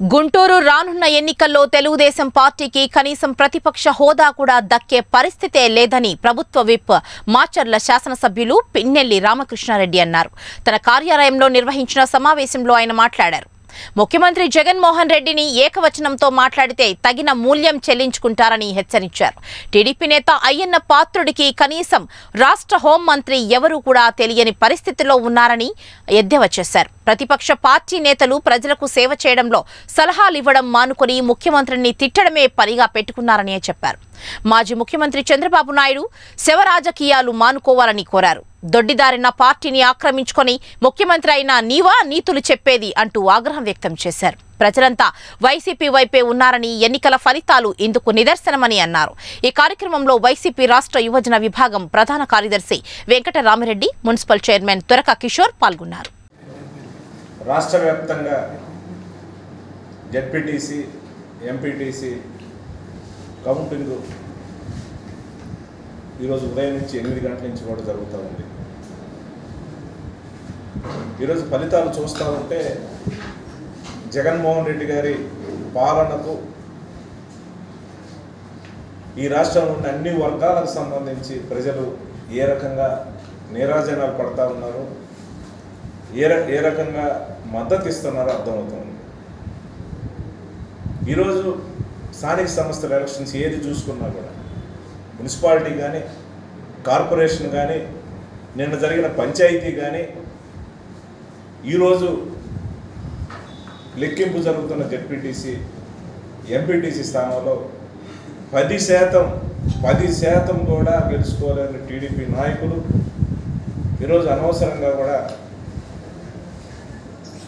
గుంటూరు రానున్న ఎన్నికల్లో తెలుగుదేశం పార్టీకి కనీసం ప్రతిపక్ష హోదా కూడా దక్కే పరిస్థితే లేదని ప్రభుత్వ విప్ మాచర్ల శాసనసభ్యులు పిన్నెల్లి రామకృష్ణారెడ్డి అన్నారు. తన కార్యాలయంలో నిర్వహించిన సమావేశంలో ఆయన మాట్లాడారు. ముఖ్యమంత్రి జగన్మోహన్ రెడ్డిని ఏకవచనంతో మాట్లాడితే తగిన మూల్యం చెల్లించుకుంటారని హెచ్చరించారు. టీడీపీ నేత అయ్యన్న పాత్రుడికి కనీసం రాష్ట్ర హోంమంత్రి ఎవరూ కూడా తెలియని పరిస్థితిలో ఉన్నారని ఎద్దేవా చేశారు. ప్రతిపక్ష పార్టీ నేతలు ప్రజలకు సేవ చేయడంలో సలహాలు ఇవ్వడం మానుకొని ముఖ్యమంత్రిని తిట్టడమే పనిగా పెట్టుకున్నారని చెప్పారు. మాజీ ముఖ్యమంత్రి చంద్రబాబు నాయుడు శవ రాజకీయాలు మానుకోవాలని కోరారు. దొడ్డిదారిన పార్టీని ఆక్రమించుకొని ముఖ్యమంత్రి అయిన నీవా నీతులు చెప్పేది అంటూ ఆగ్రహం వ్యక్తం చేశారు. ప్రజలంతా వైసీపీ వైపే ఉన్నారని ఎన్నికల ఫలితాలు ఇందుకు నిదర్శనమని అన్నారు. ఈ కార్యక్రమంలో వైసీపీ రాష్ట్ర యువజన విభాగం ప్రధాన కార్యదర్శి వెంకటరామిరెడ్డి మున్సిపల్ చైర్మన్ తురక కిషోర్ పాల్గొన్నారు. రాష్ట్ర వ్యాప్తంగా ఎంపీటీసీ కౌంటింగ్ ఈరోజు ఉదయం నుంచి ఎనిమిది గంటల నుంచి కూడా జరుగుతూ ఉంది. ఈరోజు ఫలితాలు చూస్తూ ఉంటే జగన్మోహన్ రెడ్డి గారి పాలనకు ఈ రాష్ట్రంలో ఉన్న అన్ని వర్గాలకు సంబంధించి ప్రజలు ఏ రకంగా నీరాజనాలు పడతా ఉన్నారు? ఏ ఏ రకంగా మద్దతు ఇస్తున్నారో అర్థమవుతుంది. ఈరోజు స్థానిక సంస్థల ఎలక్షన్స్ ఏది చూసుకున్నా కూడా మున్సిపాలిటీ కానీ కార్పొరేషన్ కానీ నిన్న జరిగిన పంచాయతీ కానీ ఈరోజు లెక్కింపు జరుగుతున్న జెడ్పీటీసీ ఎంపీటీసీ స్థానంలో పది శాతం పది శాతం కూడా గెలుచుకోలేని టీడీపీ నాయకులు ఈరోజు అనవసరంగా కూడా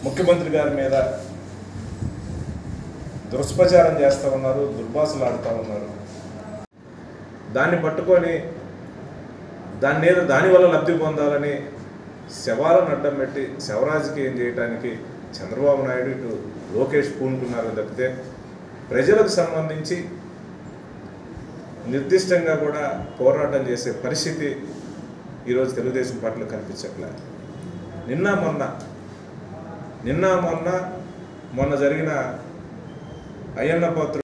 ముఖ్యమంత్రి గారి మీద దుష్ప్రచారం చేస్తూ ఉన్నారు దుర్భాషలు ఆడుతూ ఉన్నారు. దాన్ని పట్టుకొని దాని మీద దానివల్ల లబ్ధి పొందాలని శవాలను అడ్డం పెట్టి శవరాజకీయం చేయడానికి చంద్రబాబు నాయుడు ఇటు లోకేష్ పూనుకున్నారు తప్పితే ప్రజలకు సంబంధించి నిర్దిష్టంగా కూడా పోరాటం చేసే పరిస్థితి ఈరోజు తెలుగుదేశం పార్టీలో కనిపించట్లేదు. నిన్న మొన్న నిన్న మొన్న మొన్న జరిగిన అయ్యన్న పాత్ర